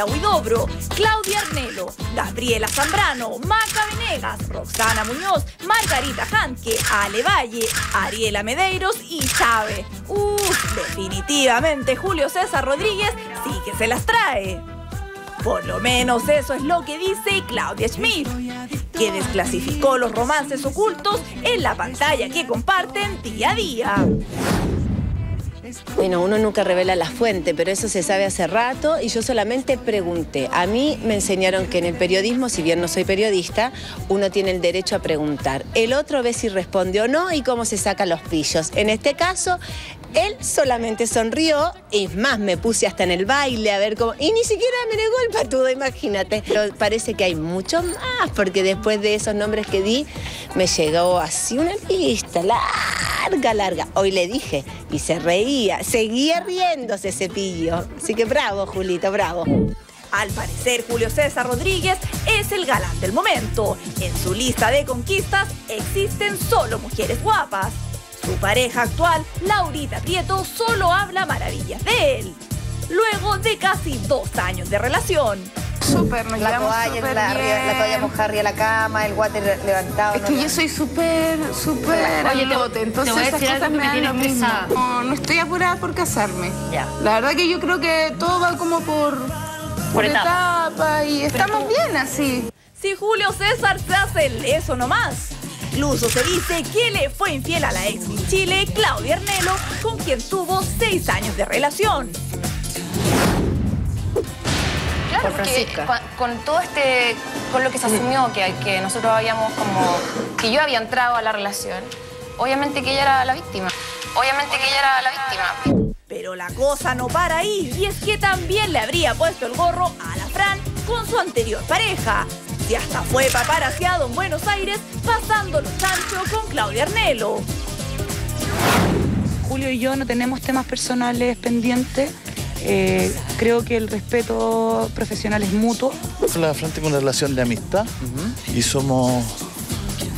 Huidobro, Claudia Arnelo, Gabriela Zambrano, Maca Venegas, Roxana Muñoz, Margarita Hanke, Ale Valle, Ariela Medeiros y Chávez. Uf, definitivamente Julio César Rodríguez sí que se las trae. Por lo menos eso es lo que dice Claudia Schmidt, que desclasificó los romances ocultos en la pantalla que comparten día a día. Bueno, uno nunca revela la fuente, pero eso se sabe hace rato y yo solamente pregunté. A mí me enseñaron que en el periodismo, si bien no soy periodista, uno tiene el derecho a preguntar. El otro ve si responde o no y cómo se sacan los pillos. En este caso, él solamente sonrió, y más, me puse hasta en el baile a ver cómo... Y ni siquiera me negó el patudo, imagínate. Pero parece que hay mucho más, porque después de esos nombres que di, me llegó así una lista larga, larga. Hoy le dije, y se reía, seguía riéndose Cepillo. Así que bravo, Julito, bravo. Al parecer, Julio César Rodríguez es el galán del momento. En su lista de conquistas existen solo mujeres guapas. Su pareja actual, Laurita Prieto, solo habla maravillas de él. Luego de casi dos años de relación. Súper, nos La toalla, súper la, bien. la toalla mojada arriba de la cama, el water levantado. Es que yo soy súper, súper Oye, te- alote, te entonces voy a esas decir cosas me dan lo mismo. No, no estoy apurada por casarme. Ya. La verdad que yo creo que todo va como por, por etapa. etapa y estamos bien así. Si Julio César se hace el eso nomás. Incluso se dice que le fue infiel a la ex Chile, Claudia Arnelo, con quien tuvo seis años de relación. Claro, Por porque Francisca. con, con todo este, con lo que se asumió que, que nosotros habíamos como, que yo había entrado a la relación, obviamente que ella era la víctima. Obviamente que ella era la víctima. Pero la cosa no para ahí, y es que también le habría puesto el gorro a la Fran con su anterior pareja. Y hasta fue paparaseado en Buenos Aires pasando los chanchos con Claudia Arnelo. Julio y yo no tenemos temas personales pendientes. Eh, creo que el respeto profesional es mutuo. La Fran tengo una relación de amistad y somos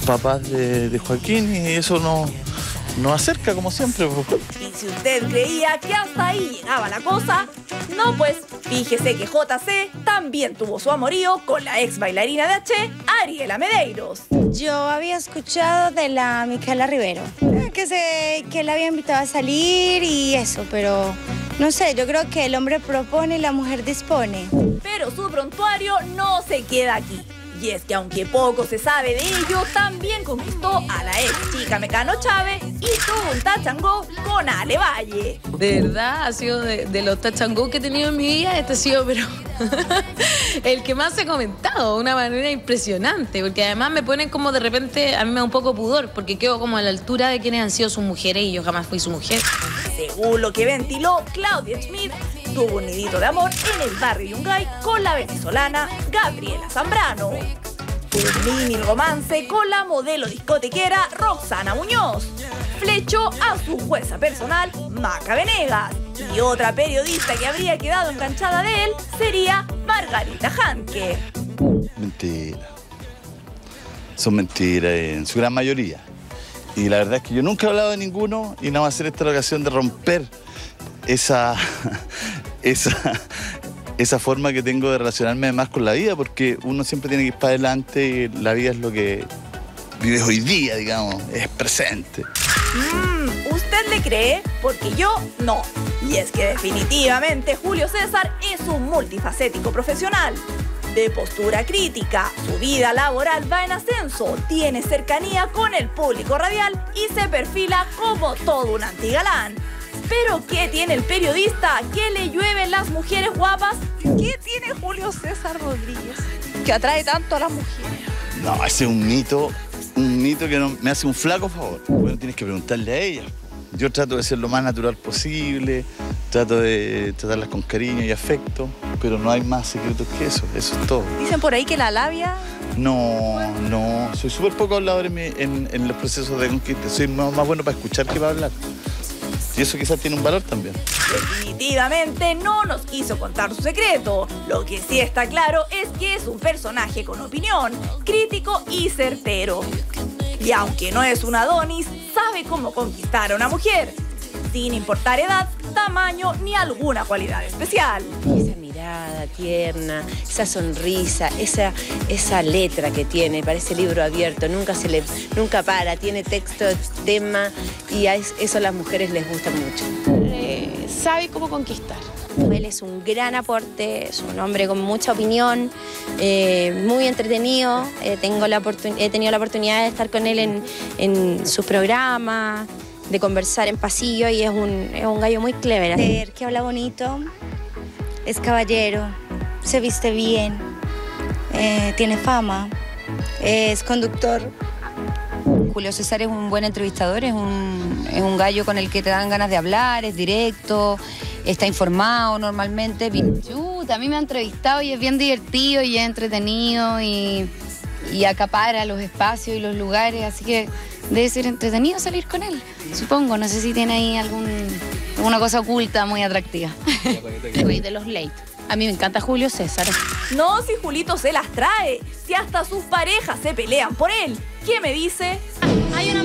papás de, de Joaquín y eso nos, nos acerca como siempre. Y si usted creía que hasta ahí llegaba la cosa, no pues, fíjese que JC también tuvo su amorío con la ex bailarina de H, Ariela Medeiros. Yo había escuchado de la Micaela Rivero, que, se, la había invitado a salir y eso, pero no sé, yo creo que el hombre propone y la mujer dispone. Pero su prontuario no se queda aquí. Y es que aunque poco se sabe de ello, también conquistó a la ex chica Mecano Chávez y tuvo un go con Ale Valle. De verdad, ha sido de, de los go que he tenido en mi vida, este ha sido, pero el que más he comentado, de una manera impresionante, porque además me ponen como de repente, a mí me da un poco pudor, porque quedo como a la altura de quienes han sido sus mujeres y yo jamás fui su mujer. Según lo que ventiló Claudia Schmidt, tuvo un nidito de amor en el barrio Yungay con la venezolana Gabriela Zambrano. Un mini romance con la modelo discotequera Roxana Muñoz. Flechó a su jueza personal, Maca Venegas. Y otra periodista que habría quedado enganchada de él sería Margarita Hanke. Mentira. Son mentiras en su gran mayoría. Y la verdad es que yo nunca he hablado de ninguno y no va a ser esta la ocasión de romper esa, esa, esa forma que tengo de relacionarme más con la vida, porque uno siempre tiene que ir para adelante y la vida es lo que vives hoy día, digamos, es presente. Mmm, ¿usted le cree? Porque yo no. Y es que definitivamente Julio César es un multifacético profesional. De postura crítica, su vida laboral va en ascenso, tiene cercanía con el público radial y se perfila como todo un antigalán. Pero ¿qué tiene el periodista? ¿Qué le llueven las mujeres guapas? ¿Qué tiene Julio César Rodríguez? Que atrae tanto a las mujeres. No, ese es un mito, un mito que no- me hace un flaco favor. Bueno, tienes que preguntarle a ella. Yo trato de ser lo más natural posible, trato de tratarlas con cariño y afecto, pero no hay más secretos que eso, eso es todo. Dicen por ahí que la labia No, no, soy súper poco hablador en, mi- en- en los procesos de conquista, soy más, más bueno para escuchar que para hablar. Y eso quizás tiene un valor también. Definitivamente no nos quiso contar su secreto. Lo que sí está claro es que es un personaje con opinión, crítico y certero. Y aunque no es un Adonis, sabe cómo conquistar a una mujer, sin importar edad, tamaño ni alguna cualidad especial. Tierna, esa sonrisa, esa, esa letra que tiene, parece libro abierto, nunca se le, nunca para, tiene texto, tema, y a es- eso a las mujeres les gusta mucho. Eh, sabe cómo conquistar. Él es un gran aporte, es un hombre con mucha opinión, eh, muy entretenido. Eh, tengo la he tenido la oportunidad de estar con él en, en sus programas, de conversar en pasillo y es un, es un gallo muy clever. Que habla bonito, es caballero, se viste bien, eh, tiene fama, es conductor. Julio César es un buen entrevistador, es un, es un gallo con el que te dan ganas de hablar, es directo, está informado normalmente. A mí me ha entrevistado y es bien divertido y es entretenido y acapara los espacios y los lugares, así que debe ser entretenido salir con él, supongo. No sé si tiene ahí algún, alguna cosa oculta muy atractiva. Soy de los late. A mí me encanta Julio César. No, si Julito se las trae, si hasta sus parejas se pelean por él. ¿Qué me dice? ¿Hay una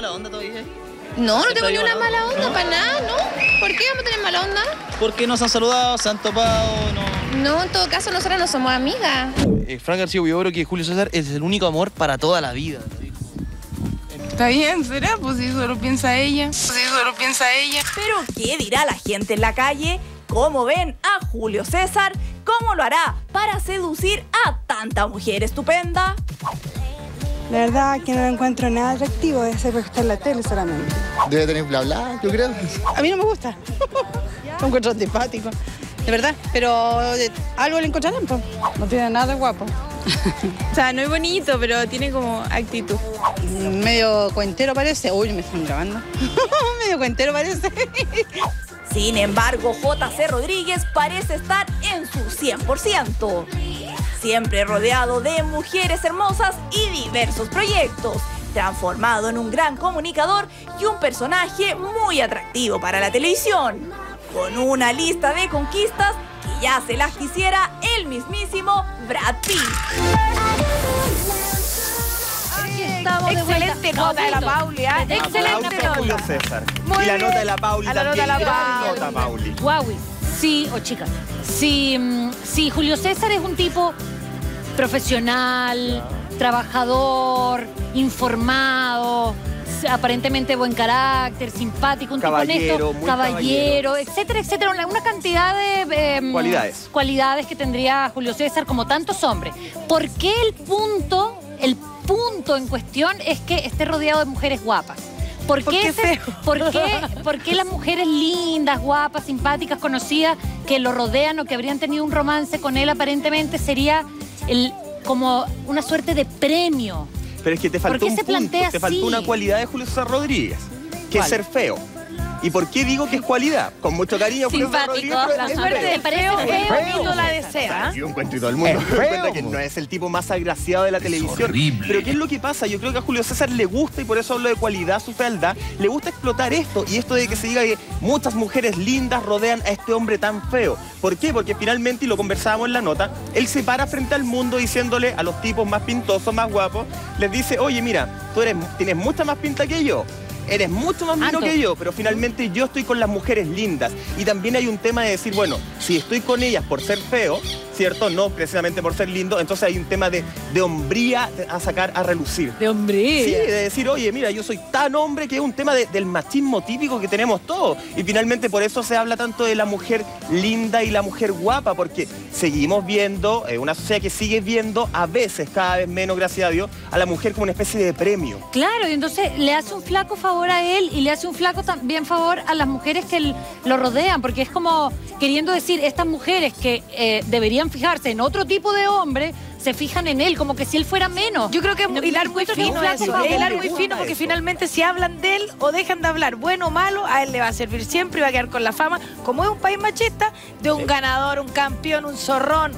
mala onda todavía? No, no tengo ni una mala onda para nada, ¿no? ¿Por qué vamos a tener mala onda? ¿Por qué no se han saludado? ¿Se han topado? No. No, en todo caso, nosotras no somos amigas. Eh, Frank García yo creo que Julio César es el único amor para toda la vida. Está bien, será, pues si solo piensa ella. Pues si solo piensa ella. Pero ¿qué dirá la gente en la calle? ¿Cómo ven a Julio César? ¿Cómo lo hará para seducir a tanta mujer estupenda? La verdad que no lo encuentro nada atractivo, debe ser porque está en la tele solamente. Debe tener bla bla, yo creo. A mí no me gusta. Lo encuentro antipático. De verdad, pero eh, algo le encontrarán, pues. No tiene nada de guapo. O sea, no es bonito, pero tiene como actitud. Medio cuentero parece. Uy, me están grabando. Medio cuentero parece. Sin embargo, JC Rodríguez parece estar en su 100%. Siempre rodeado de mujeres hermosas y diversos proyectos, transformado en un gran comunicador y un personaje muy atractivo para la televisión. Con una lista de conquistas que ya se las quisiera el mismísimo Brad Pitt. Estamos. Excelente nota de la Pauli, ¿ah? Excelente Aplausos a Julio nota. César. Muy y la bien. nota de la Pauli A la nota también. de la Gran Pauli. nota, Pauli. Huawei. Sí, o chica. Si, mm, si Julio César es un tipo profesional, trabajador, informado, aparentemente buen carácter, simpático, un Caballero, tipo honesto, caballero, etcétera, etcétera. Una, una cantidad de em, Cualidades. cualidades que tendría Julio César como tantos hombres. ¿Por qué el punto, el punto en cuestión es que esté rodeado de mujeres guapas? ¿Por qué, por qué- por qué las mujeres lindas, guapas, simpáticas, conocidas, que lo rodean o que habrían tenido un romance con él aparentemente sería el, como una suerte de premio? Pero es que te ¿Por faltó qué un se punto, plantea te faltó así? una cualidad de Julio César Rodríguez, que es ser feo. ¿Y por qué digo que es cualidad? Con mucho cariño, Julio César Simpático, Rodríguez, pero la es suerte feo. de parece Feo, feo. feo, bonito la desea. Yo encuentro y todo el mundo Es me feo, cuenta que no es el tipo más agraciado de la televisión. Pero ¿qué es lo que pasa? Yo creo que a Julio César le gusta, y por eso hablo de cualidad, su fealdad, le gusta explotar esto. Y esto de que se diga que muchas mujeres lindas rodean a este hombre tan feo. ¿Por qué? Porque finalmente, y lo conversábamos en la nota, él se para frente al mundo diciéndole a los tipos más pintosos, más guapos, les dice, oye, mira, tú eres, tienes mucha más pinta que yo. Eres mucho más Alto. que yo, pero finalmente yo estoy con las mujeres lindas. Y también hay un tema de decir, bueno, si estoy con ellas por ser feo, ¿cierto? No precisamente por ser lindo, entonces hay un tema de, de hombría a sacar a relucir. De hombre. Sí, de decir, oye, mira, yo soy tan hombre que es un tema de- del machismo típico que tenemos todos. Y finalmente por eso se habla tanto de la mujer linda y la mujer guapa, porque seguimos viendo, eh, una sociedad que sigue viendo, a veces, cada vez menos, gracias a Dios, a la mujer como una especie de premio. Claro, y entonces le hace un flaco favor a él y le hace un flaco también favor a las mujeres que lo rodean, porque es como queriendo decir, estas mujeres que eh, deberían fijarse en otro tipo de hombre, se fijan en él, como que si él fuera menos. Yo creo que es No, hilar muy es fino eso, favor. hilar muy fino porque eso. finalmente si hablan de él o dejan de hablar, bueno o malo, a él le va a servir siempre y va a quedar con la fama, como es un país machista, de un ganador, un campeón, un zorrón,